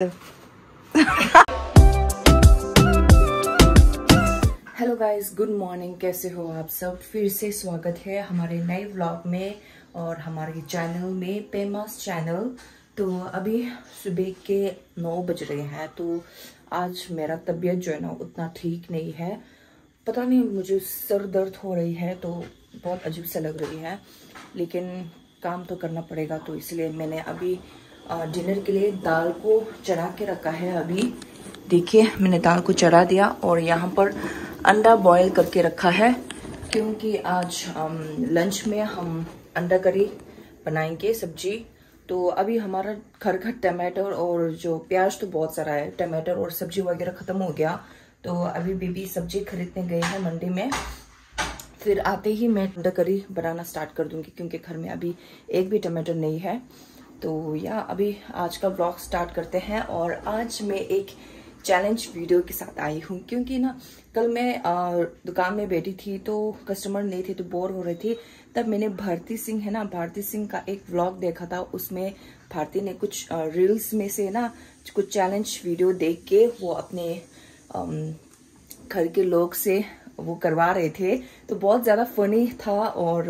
Hello guys good morning कैसे हो आप सब? फिर से स्वागत है हमारे नए व्लॉग में और हमारे चैनल में पेमास चैनल तो अभी सुबह के नौ बज रहे हैं तो आज मेरा तबीयत जो है ना, उतना ठीक नहीं है। पता नहीं, मुझे सर दर्द हो रही है तो बहुत अजीब सा लग रही है। लेकिन काम तो करना पड़ेगा तो इसलिए मैंने अभी डिनर के लिए दाल को चढ़ा के रखा है अभी। देखिए, मैंने दाल को चढ़ा दिया और यहाँ पर अंडा बॉईल करके रखा है, क्योंकि आज लंच में हम अंडा करी बनाएँगे सब्ज़ी। तो अभी हमारा घर घर टमाटर और जो प्याज तो बहुत सारा है, टमाटर और सब्ज़ी वगैरह खत्म हो गया। तो अभी बीबी सब्ज़ी खरीदने गए हैं मंडी में। फिर आते ही मैं अंडा करी बनाना स्टार्ट कर दूँगी, क्योंकि घर में अभी एक भी टमाटर नहीं है। तो या, अभी आज का ब्लॉग स्टार्ट करते हैं और आज मैं एक चैलेंज वीडियो के साथ आई हूँ। क्योंकि ना, कल मैं दुकान में बैठी थी तो कस्टमर नहीं थे तो बोर हो रहे थे। तब मैंने भारती सिंह है ना, भारती सिंह का एक व्लॉग देखा था। उसमें भारती ने कुछ रील्स में से ना, कुछ चैलेंज वीडियो देख के वो अपने घर के लोग से वो करवा रहे थे। तो बहुत ज़्यादा फनी था और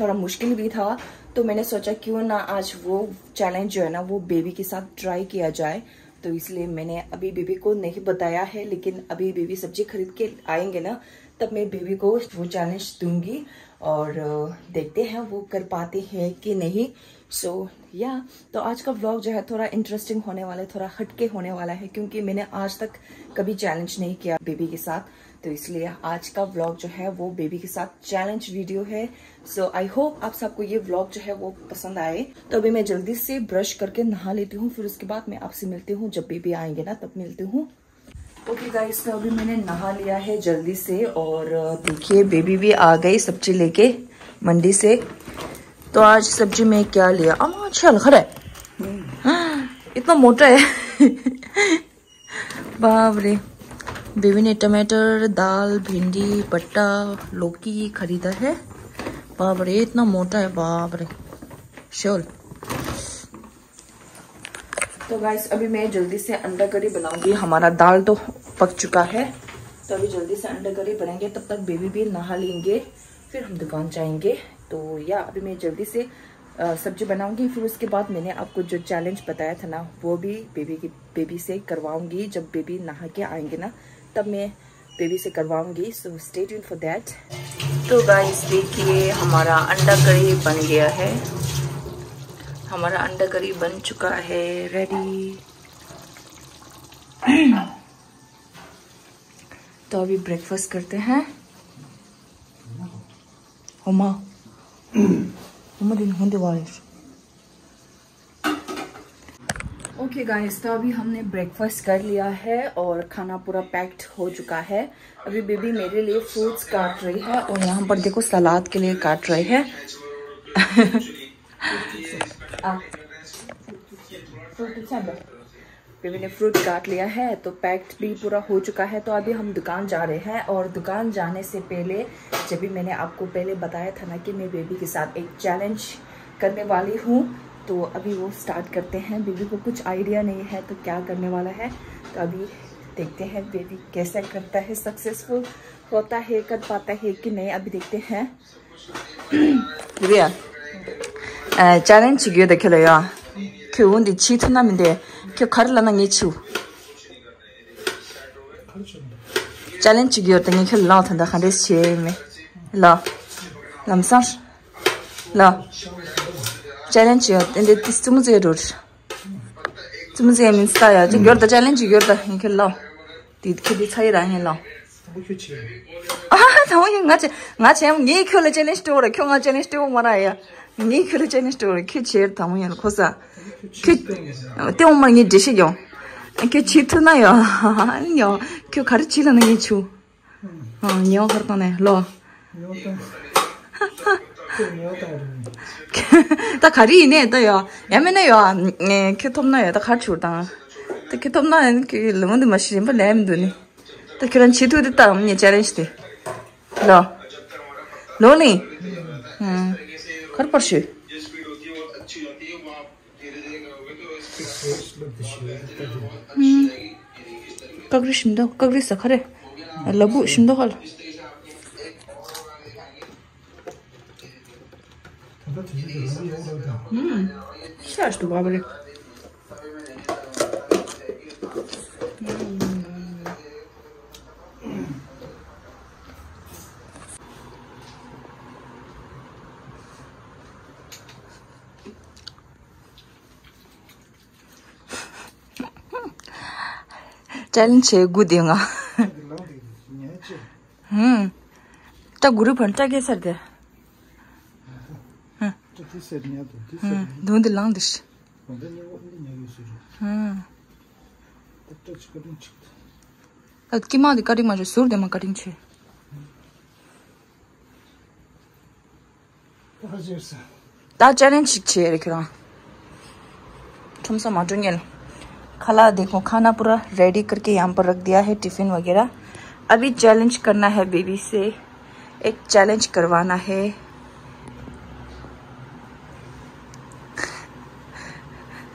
थोड़ा मुश्किल भी था। तो मैंने सोचा क्यों ना आज वो चैलेंज जो है ना वो बेबी के साथ ट्राई किया जाए। तो इसलिए मैंने अभी बेबी को नहीं बताया है लेकिन अभी बेबी सब्ज़ी खरीद के आएँगे ना तब मैं बेबी को वो चैलेंज दूँगी और देखते हैं वो कर पाते हैं कि नहीं। सो so, या yeah, तो आज का व्लॉग जो है थोड़ा इंटरेस्टिंग होने वाला है थोड़ा हटके होने वाला है क्योंकि मैंने आज तक कभी चैलेंज नहीं किया बेबी के साथ। तो इसलिए आज का व्लॉग जो है वो बेबी के साथ चैलेंज वीडियो है। सो आई होप आप सबको ये व्लॉग जो है वो पसंद आए। तो अभी मैं जल्दी से ब्रश करके नहा लेती हूँ फिर उसके बाद मैं आपसे मिलती हूँ। जब बेबी आएँगे ना तब मिलती हूँ। ओके गाइस तो अभी मैंने नहा लिया है जल्दी से और देखिए बेबी भी आ गई सब्ज़ी लेके मंडी से। तो आज सब्ज़ी में क्या लिया? अम्मा अच्छा लग रहा है इतना मोटा है। बाप रे। बेबी ने टमाटर, दाल, भिंडी, पट्टा, लौकी खरीदा है। बाप रे, इतना मोटा है, बाप रे। शोल तो गाइस अभी मैं जल्दी से अंडा करी बनाऊँगी। हमारा दाल तो पक चुका है। तो अभी जल्दी से अंडा करी बनाएँगे। तब तक बेबी भी नहा लेंगे। फिर हम दुकान जाएँगे। तो या, अभी मैं जल्दी से सब्ज़ी बनाऊँगी। फिर उसके बाद मैंने आपको जो चैलेंज बताया था ना, वो भी बेबी की बेबी से करवाऊँगी। जब बेबी नहा के आएँगे ना तब मैं बेबी से करवाऊँगी so stay tune for that तो गाइस देखिए, हमारा अंडा करी बन गया है। हमारा अंडा करी बन चुका है रेडी तो अभी ब्रेकफास्ट करते हैं। उमा उमा दिन होंगे वाले ओके गाइस तो अभी हमने ब्रेकफास्ट कर लिया है और खाना पूरा पैक्ड हो चुका है। अभी बेबी मेरे लिए फ्रूट्स काट रही है और यहाँ पर देखो सलाद के लिए काट रही है। बेबी ने फ्रूट काट लिया है तो पैक्ड भी पूरा हो चुका है। तो अभी हम दुकान जा रहे हैं और दुकान जाने से पहले, जब भी मैंने आपको पहले बताया था ना कि मैं बेबी के साथ एक चैलेंज करने वाली हूँ तो अभी वो स्टार्ट करते हैं। बेबी को कुछ आइडिया नहीं है तो क्या करने वाला है? तो अभी देखते हैं बेबी कैसा करता है सक्सेसफुल होता है, कर पाता है कि नहीं, अभी देखते हैं। चैलेंज चिगियो देखे लगा क्यों? उन्हें छी ना मिले क्यों? खर लाना ये छू चैलेंज चिगियो तो नहीं क्यों लाओ था खाने से में। ला लमसा ला। challenge yo ende tis tumuzu yorur tumuzu ya min sta ya ji gör da challenge gör da inke lo di ke di chai ra he lo ah ta wo nga che nga che am ni kyo le challenge to ro kyo nga challenge to mo ra ya ni kyo le challenge to ro kyo che ta mo ya ko sa kyo te mo ma ni de shi yo kyo chi tu na yo yo kyo 가르치라는 게 주. 어, 녀 그러네. 로. 다 가리네 또요 야매네요 예 큐톱나요 다 같이 오다 또 큐톱나 그 르몬드 마시린 뭐 램드니 또 그런 지도 됐다 언니 잘했지 너 너니 음 그럴 것이 Kagri shimdo, kagri sakhare. Labu shimdo Ммм, сейчас что бабли. challenge che gu de nga hmm ta guru phanta ke sar de hm at ki ma de kari ma jo sur de ma cutting che ta challenge che re kira थमसा माजुंगेल खाला देखो खाना पूरा ready करके यहाँ पर रख दिया है टिफ़िन वगैरह अभी चैलेंज करना है बेबी से एक चैलेंज करवाना है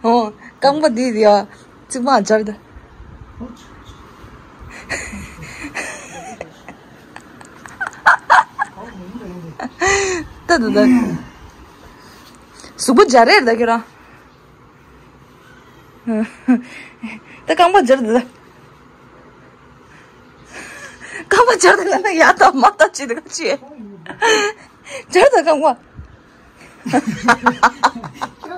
哦，刚不弟弟啊，这么着的。对对对，是不加热的给了。嗯，他刚不加热的。刚不加热的那牙到毛到去那个去，加热干过。哈哈哈哈哈。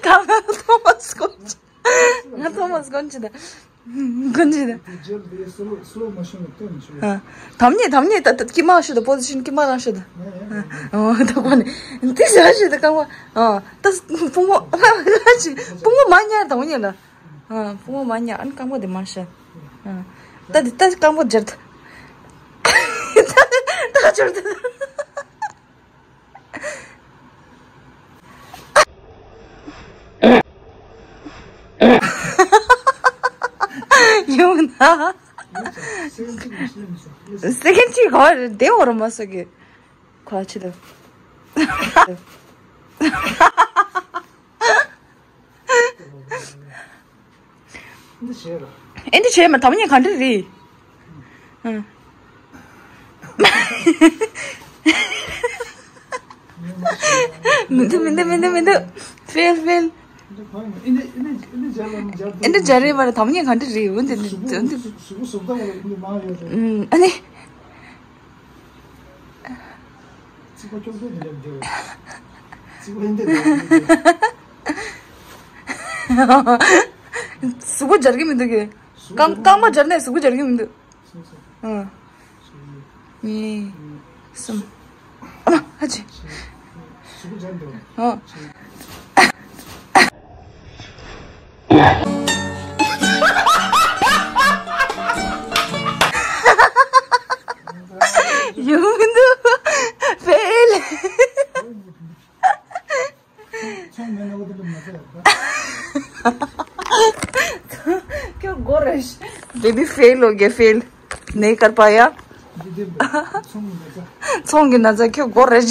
다 가면 토마스 건지 나 토마스 건지다 건지다 담니 담니 다 기마시다 포지션 기마하시다 어 다고네 티스 하시다 까마 어 따스 부모 하지 부모 많이 하다 오니라 어 부모 많이 안 까마 데 마셔 어 따디 따스 까마 저다 다 저다 유나 세겐치 걸 내오로 마서게 과치도 근데 제만 담니 간들이 응 민도 민도 민도 민도 페일 페일 근데 자리 말에 담니 간들이 근데 근데 음 아니 지금 좀 되는데 지금 힘든데 수고 저기 민도게 깜 깜마 전에 수고 저기 민도 어 미, 숨. 어머, 하지. 어. 유민도 페일. क्यों गोरश बेबी फेल हो गया फेल नहीं कर पाया सोंगे ना जा क्यों गोरश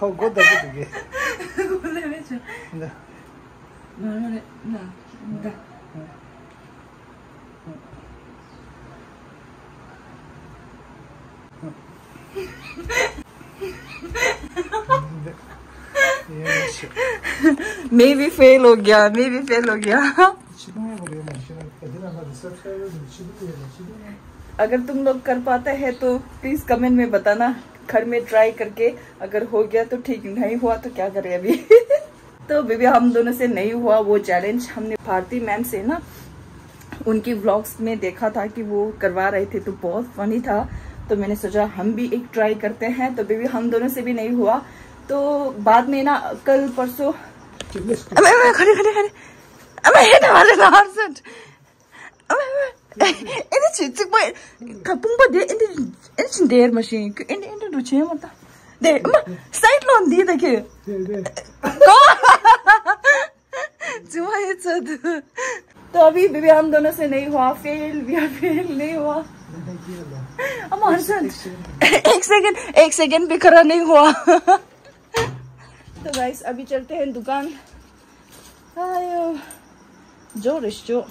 顔5だけでげごめんめちゃなななだ मैं भी फेल हो गया, मैं भी फेल हो गया। अगर तुम लोग कर पाते हैं तो प्लीज़ कमेंट में बताना। घर में ट्राई करके अगर हो गया तो ठीक नहीं हुआ तो क्या करें अभी? तो बेबी हम दोनों से नहीं हुआ वो चैलेंज हमने भारती मैम से ना उनकी व्लॉग्स में देखा था कि वो करवा रहे थे तो बहुत फनी था। तो मैंने सोचा हम भी एक ट्राई करते हैं। तो बेबी हम दोनों से भी नहीं हुआ। तो बाद में ना कल परसों खड़े खड़े खड़े। अबे। हे ना वाले ना हर्षद अबे अबे ini cincin boy kapung ba de ini cin der machine ini ini do ce mata de ma side loan di da ke 네네 को जुआ ये चद तो अभी बेबी हम दोनों से नहीं हुआ फेल भी फेल नहीं हुआ अब हर्षद एक सेकंड एक सेकंड भी खरा नहीं हुआ तो गाइस अभी चलते हैं दुकान आयो जो रिश्तो